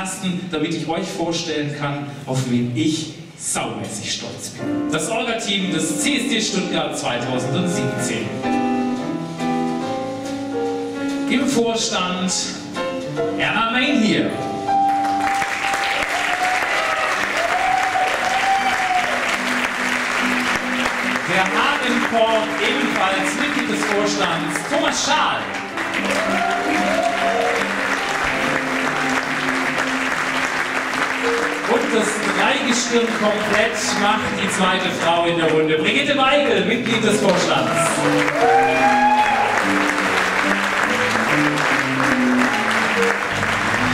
Tasten, damit ich euch vorstellen kann, auf wen ich saumäßig stolz bin. Das Orga-Team des CSD Stuttgart 2017. Im Vorstand Erna Main hier. Der Hagenkorb, ebenfalls Mitglied des Vorstands, Thomas Schaal. Und das Dreigestirn komplett macht die zweite Frau in der Runde. Brigitte Weigel, Mitglied des Vorstands.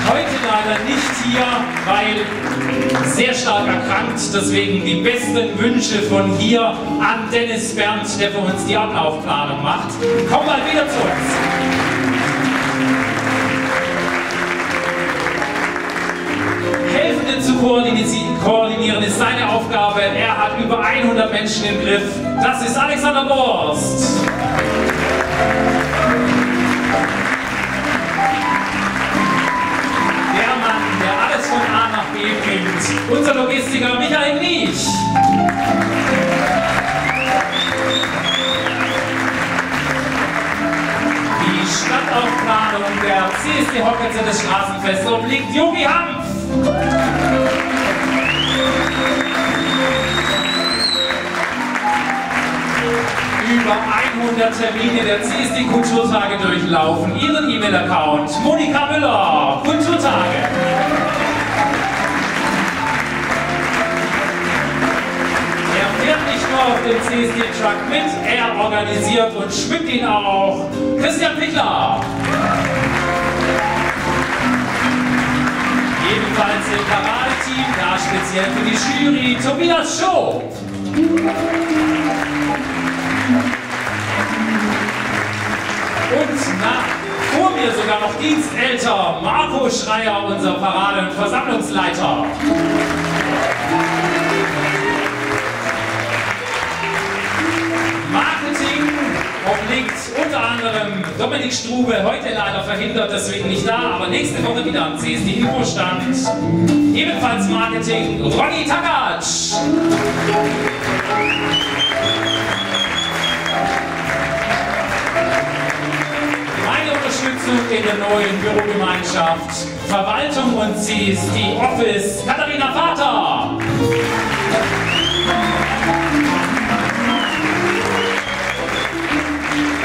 Heute leider nicht hier, weil sehr stark erkrankt. Deswegen die besten Wünsche von hier an Dennis Berndt, der für uns die Ablaufplanung macht. Komm mal wieder zu uns. 100 Menschen im Griff. Das ist Alexander Borst. Der Mann, der alles von A nach B bringt. Unser Logistiker Michael Nich. Die Stadtaufplanung der CSD Hockets des Straßenfestes obliegt Yogi Hanf. 100 Termine der CSD Kulturtage durchlaufen. Ihren E-Mail-Account Monika Müller, Kulturtage. Er fährt nicht nur auf dem CSD-Truck mit, er organisiert und schmückt ihn auch. Christian Pichler. Ebenfalls im Paradeteam, da speziell für die Jury, Tobias Schob. Und nach, vor mir sogar noch Dienstälter Marco Schreier, unser Parade- und Versammlungsleiter. Marketing obliegt unter anderem Dominik Strube, heute leider verhindert, deswegen nicht da, aber nächste Woche wieder am CSD im Vorstand. Ebenfalls Marketing Ronny Takatsch. Unterstützung in der neuen Bürogemeinschaft, Verwaltung und CSD Office, Katharina Vater.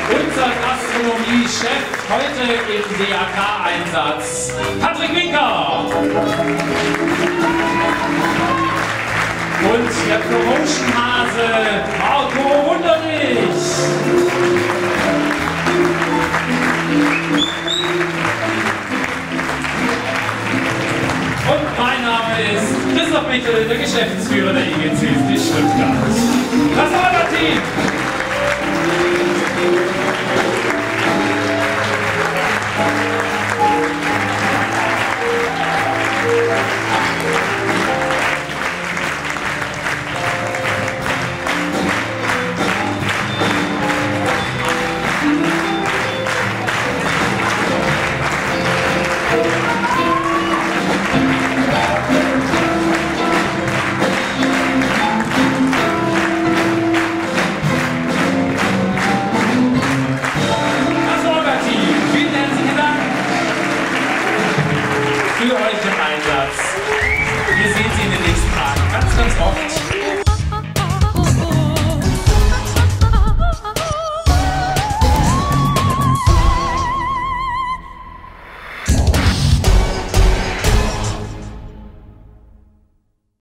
Unser Gastronomie-Chef heute im DAK-Einsatz, Patrick Winker. Und der Promotion-Hase, Marco Wunderlich. Der Geschäftsführer der IGCSD Stuttgart. Das Orga-Team!